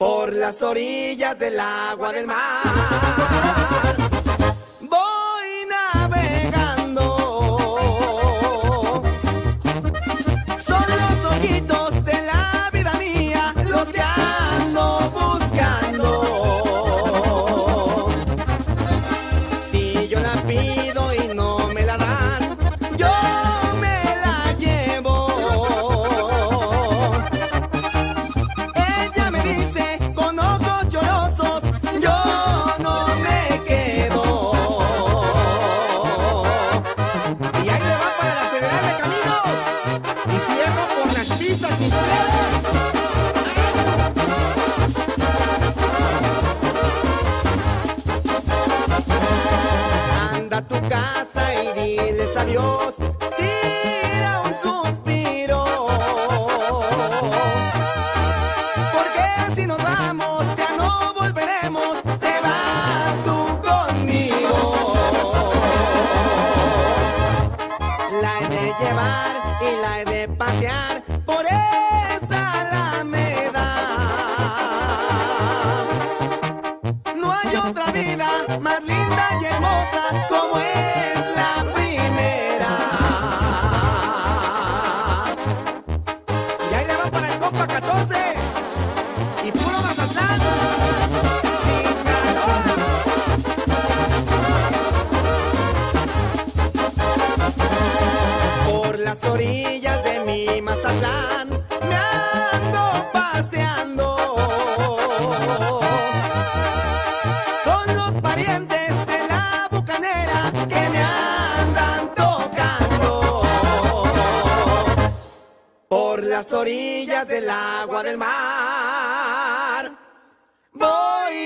por las orillas del agua del mar. Tu casa y diles adiós. Tira un suspiro. Porque si nos vamos ya no volveremos. Te vas tú conmigo. La he de llevar y la he de pasear por esa más linda y hermosa como es la primera. Y ahí le va para el Copa 14 y puro Mazatlán. Por las orillas de mi Mazatlán por las orillas del agua del mar. Voy